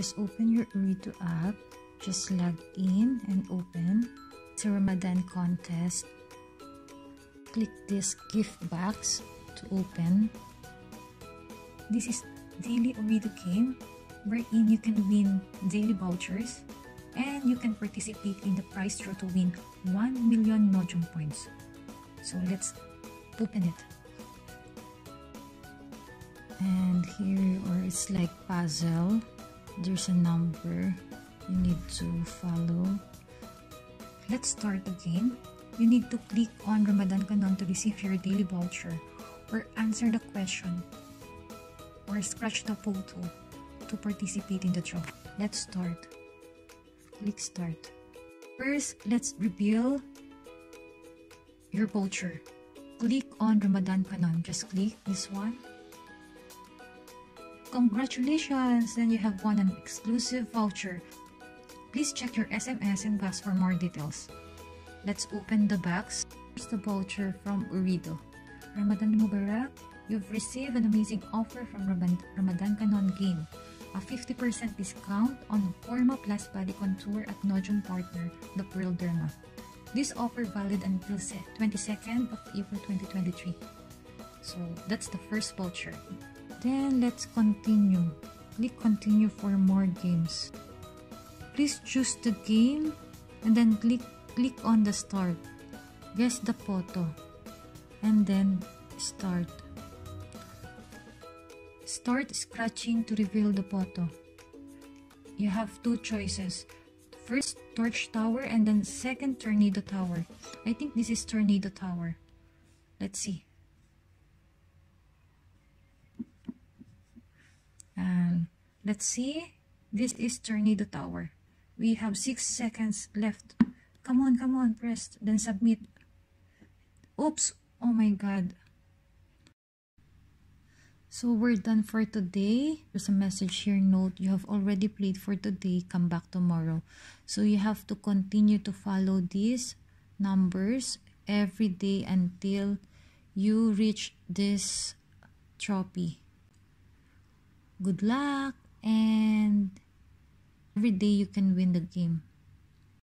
just open your Ooredoo app. Just log in and open. A Ramadan contest. Click this gift box to open. This is daily Ooredoo game wherein you can win daily vouchers and you can participate in the prize draw to win 1 million Nojoom points. So let's open it. And here, or it's like puzzle. There's a number you need to follow. Let's start again. You need to click on Ramadan Cannon to receive your daily voucher or answer the question or scratch the photo to participate in the draw. Let's start. Click start. First, let's reveal your voucher. Click on Ramadan Cannon. Just click this one. Congratulations! Then you have won an exclusive voucher. Please check your SMS and box for more details. Let's open the box. Here's the voucher from Ooredoo. Ramadan Mubarak, you've received an amazing offer from Ramadan Cannon Game a 50% discount on Forma Plus Body Contour at Nojoom partner, the Pearl Derma. This offer valid until 22nd of April 2023. So that's the first voucher. Then let's continue. Click continue for more games. Please choose the game and then click click on the start. Guess the photo and then start. Start scratching to reveal the photo. You have two choices. First, Torch Tower and then second, Tornado Tower. I think this is Tornado Tower. Let's see. And let's see. This is Tornado Tower. We have 6 seconds left. Come on, come on, press. Then submit. Oops. Oh my god. So we're done for today. There's a message here note you have already played for today. Come back tomorrow. So you have to continue to follow these numbers every day until you reach this trophy. Good luck and every day you can win the game.